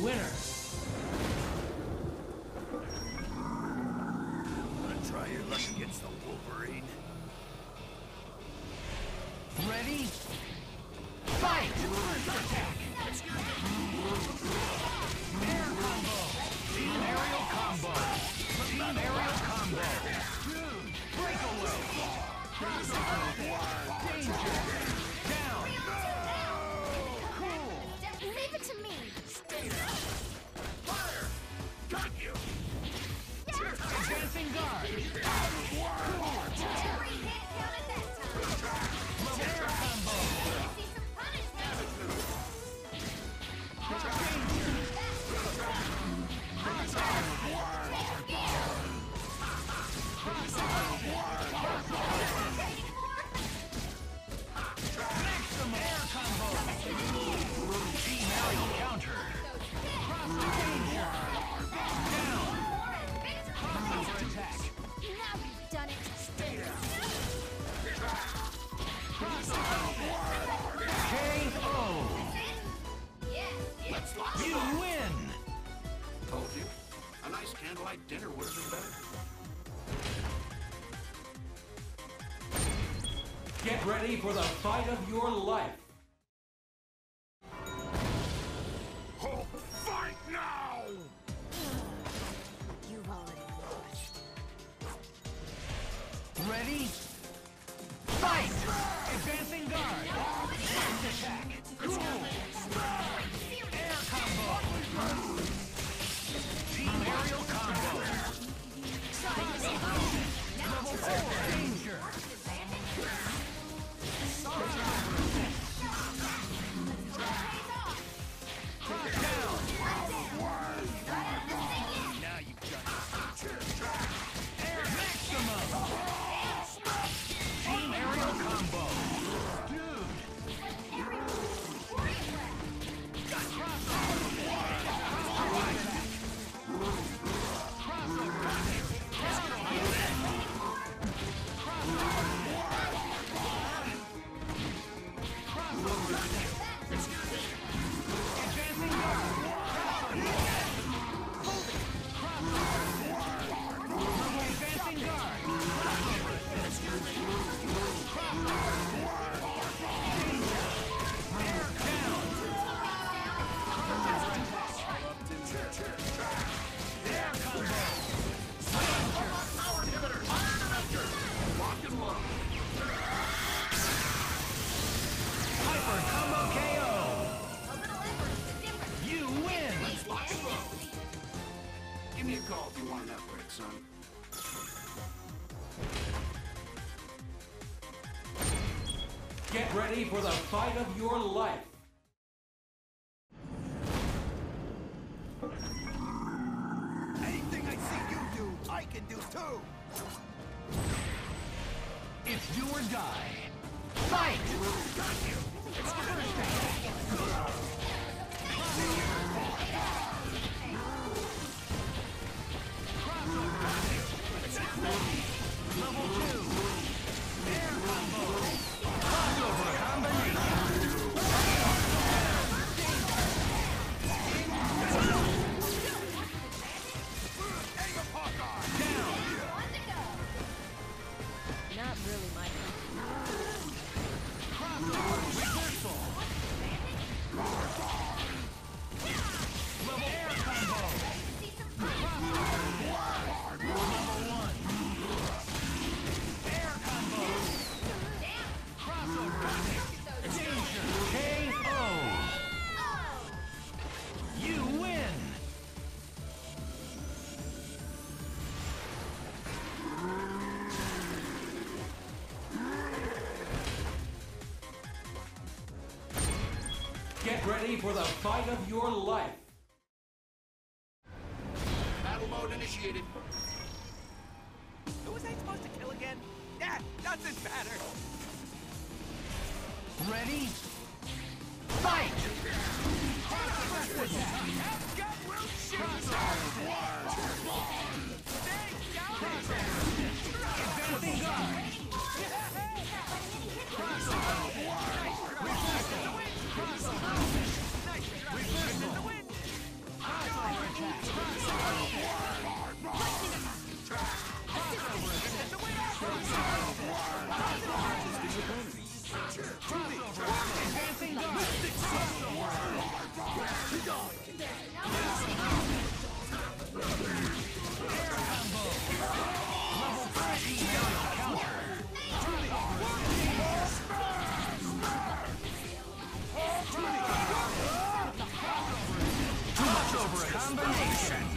winner. Wanna try your luck against the Wolverine? Ready? candlelight dinner would have been better. Get ready for the fight of your life. quick, son. Get ready for the fight of your life! Anything I see you do, I can do too! It's do or die. Fight! Got you! It's. for the fight of your life. Battle mode initiated. Who was I supposed to kill again? That doesn't matter. Ready? Fight! Cross Jack. combination.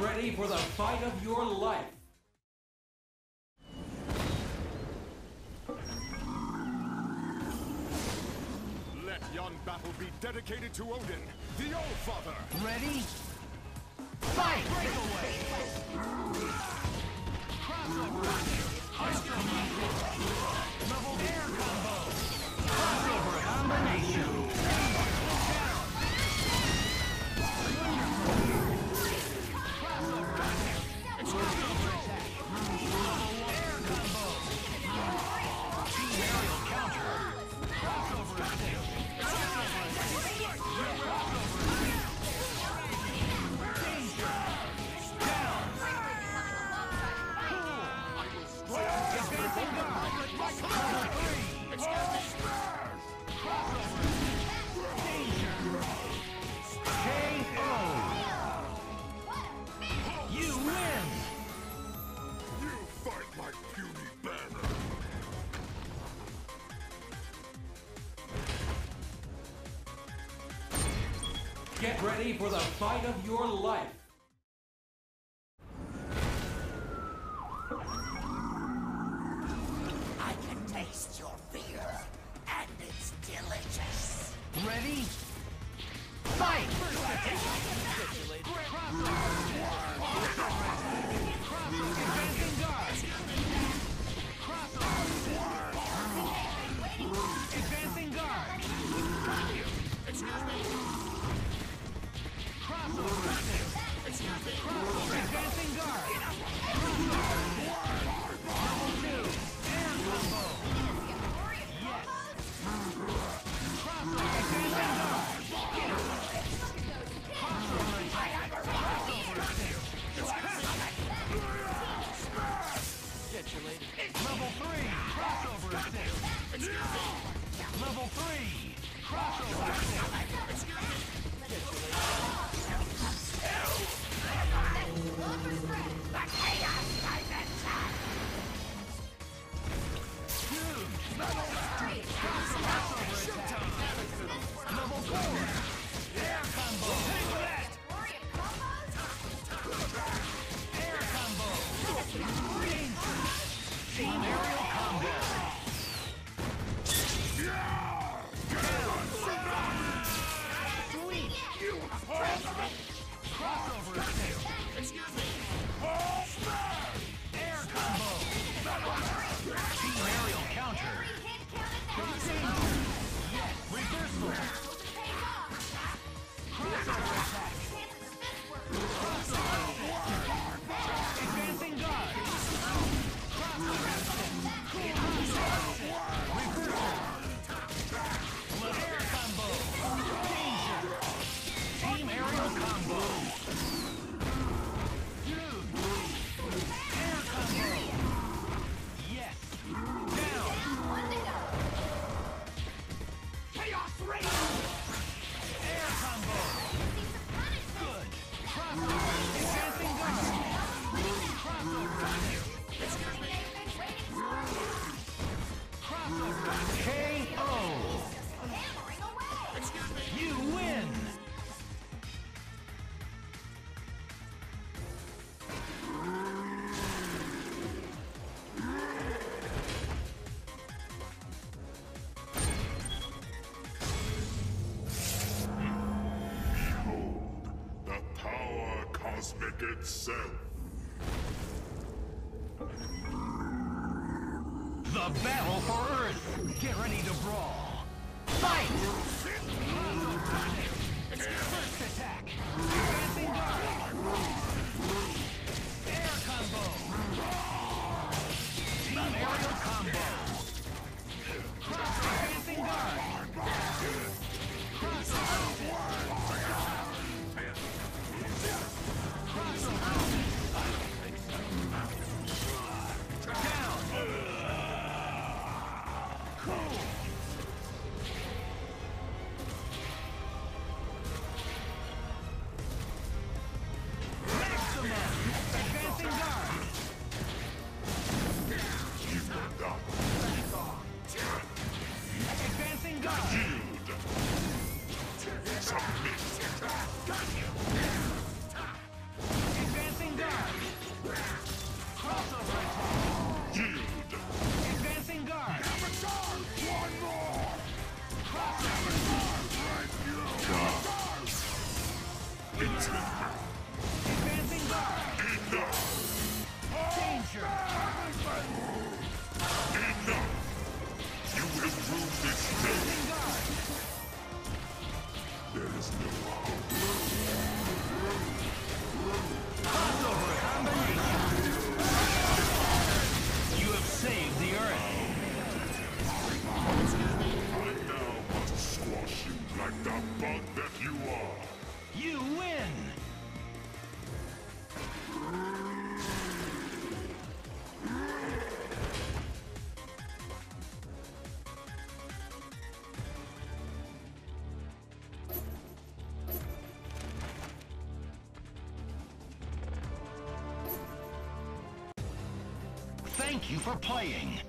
Ready for the fight of your life! Let yon battle be dedicated to Odin, the Allfather. Ready? Fight! Breakaway! Stop it! Get ready for the fight of your life. mimic itself. The battle for Earth! Get ready to brawl! Fight! First attack! I'll you are. You win! Thank you for playing.